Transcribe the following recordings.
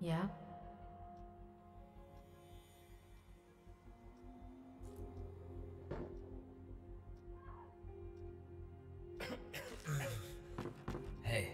Yeah. hey.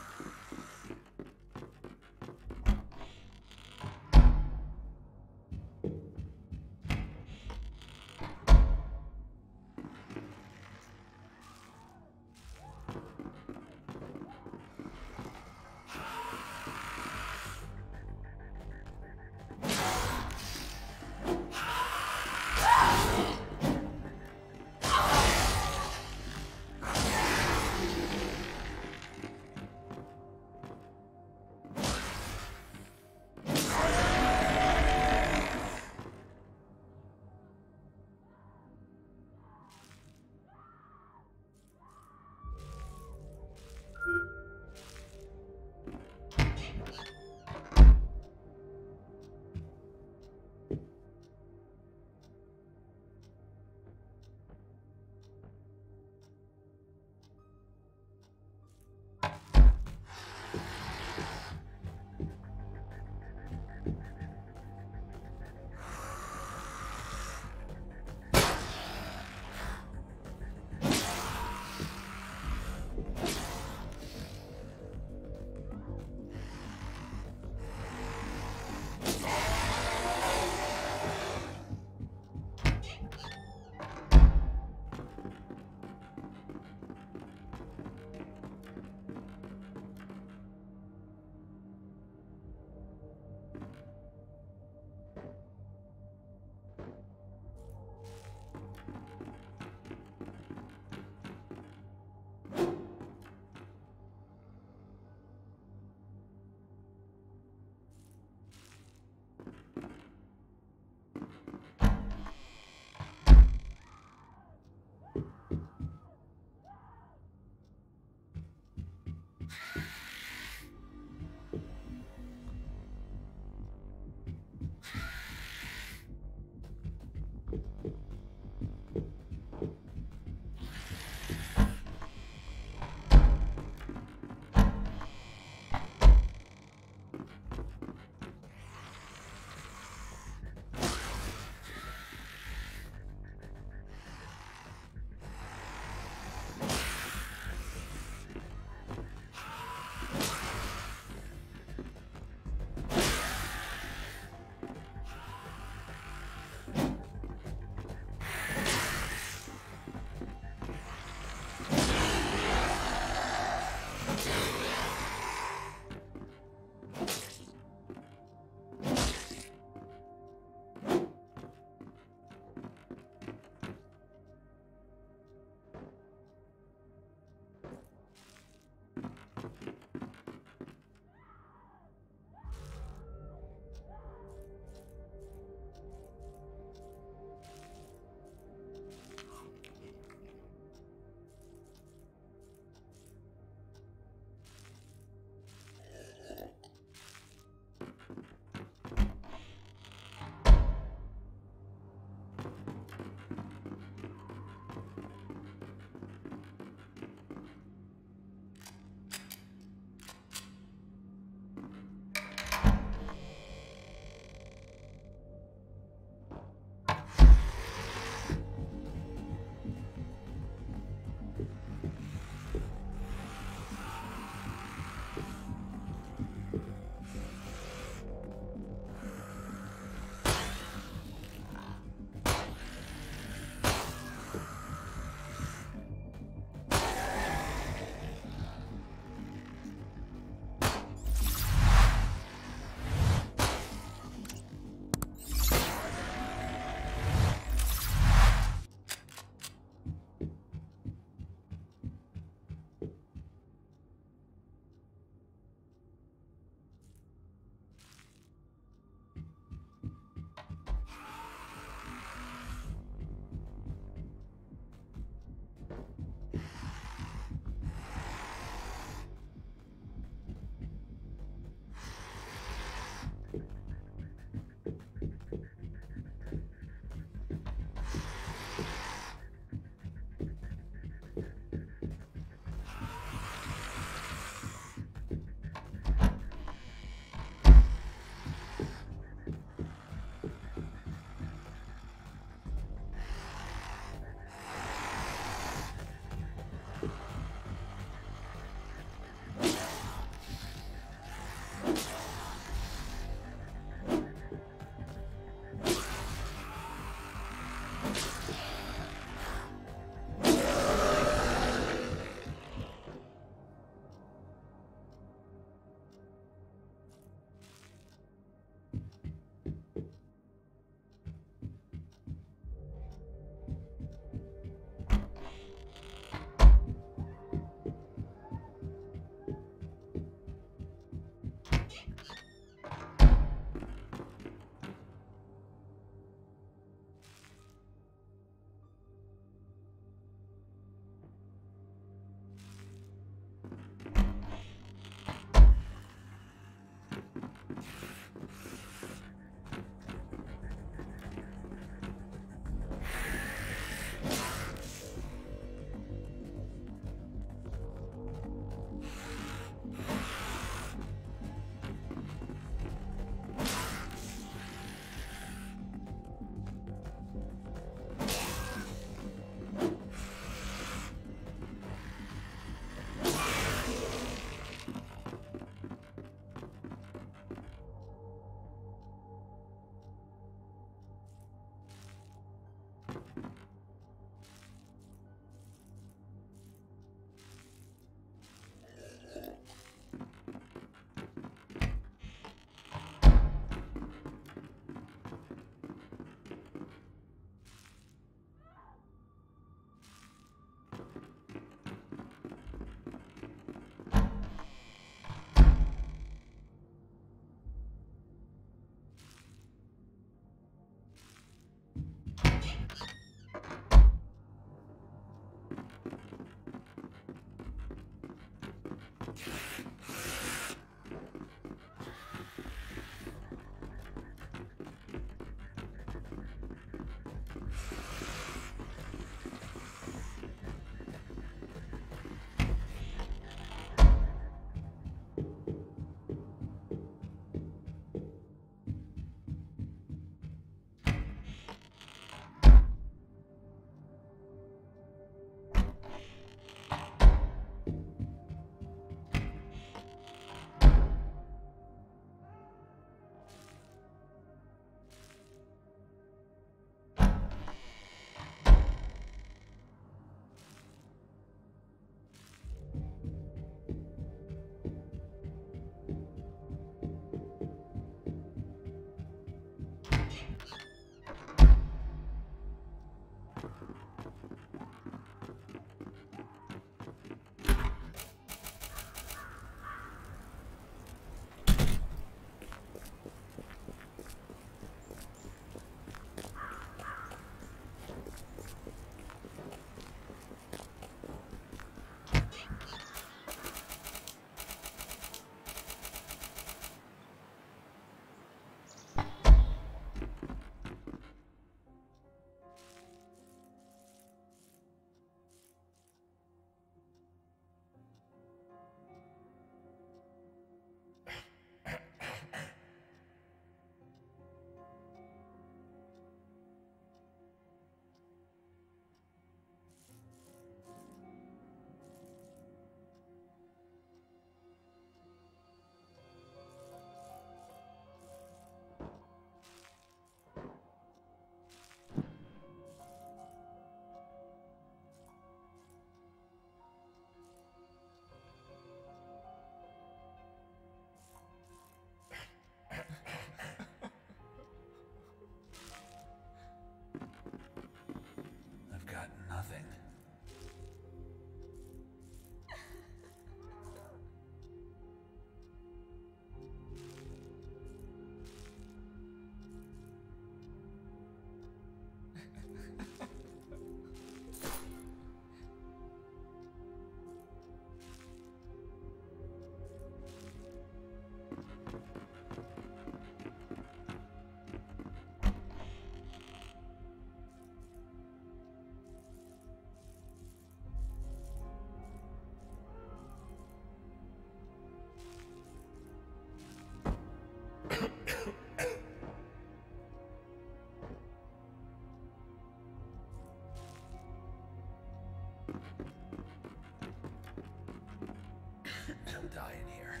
Die in here,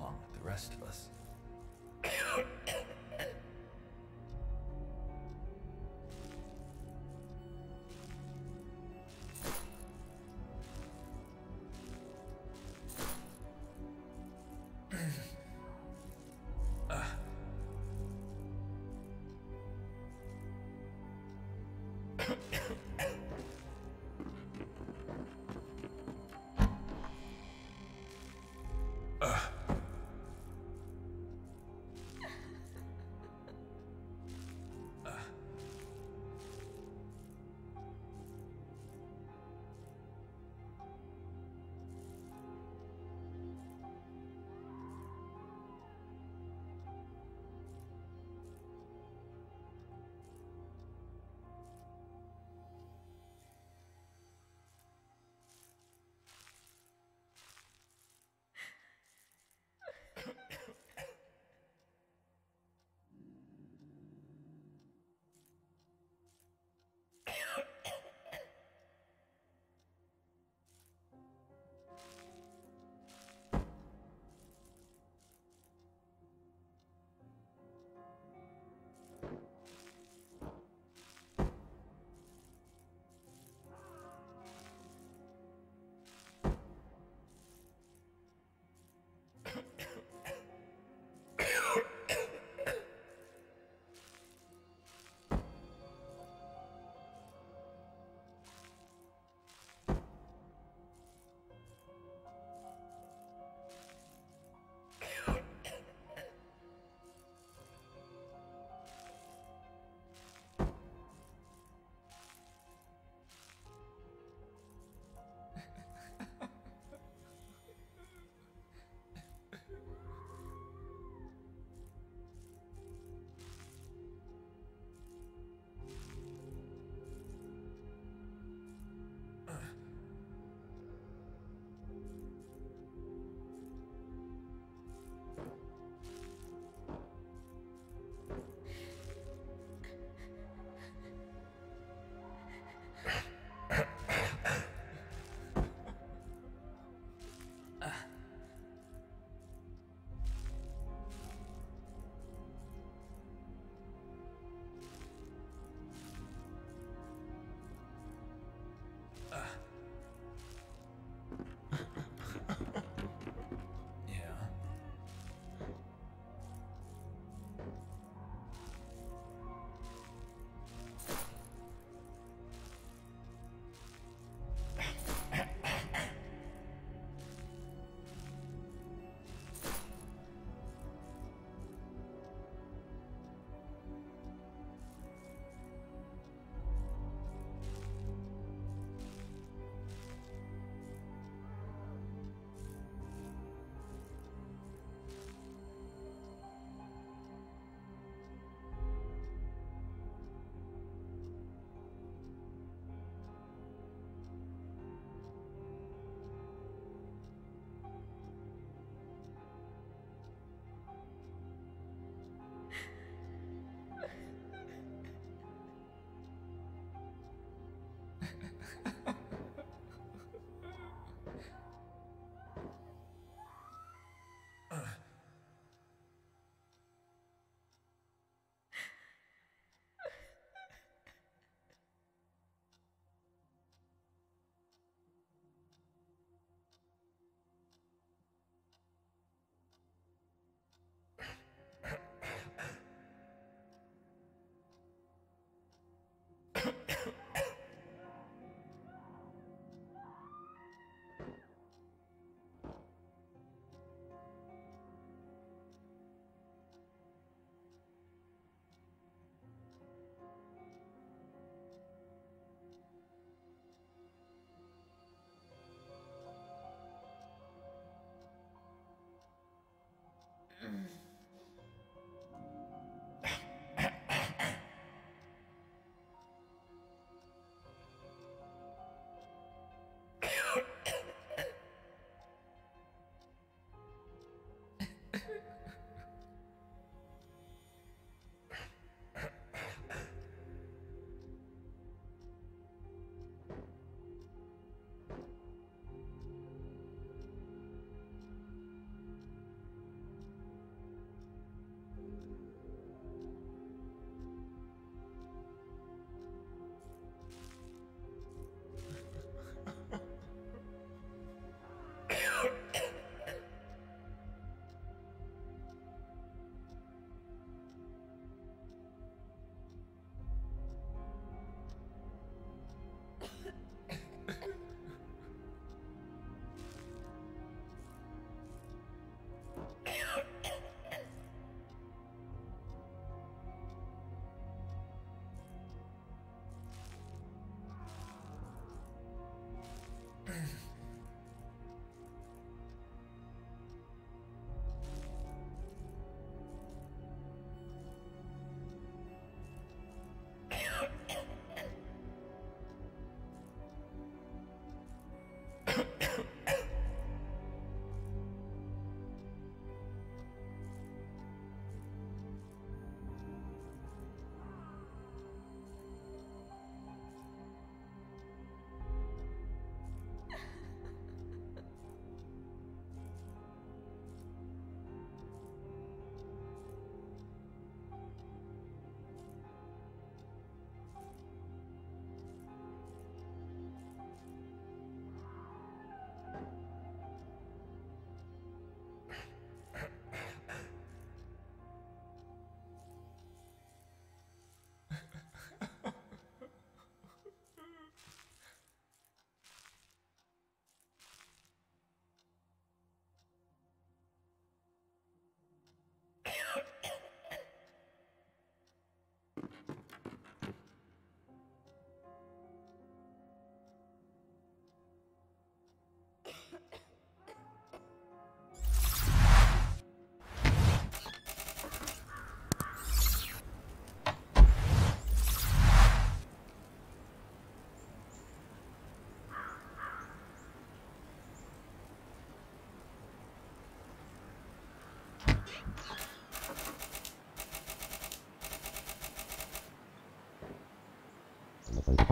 along with the rest of us.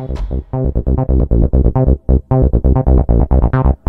Thank you.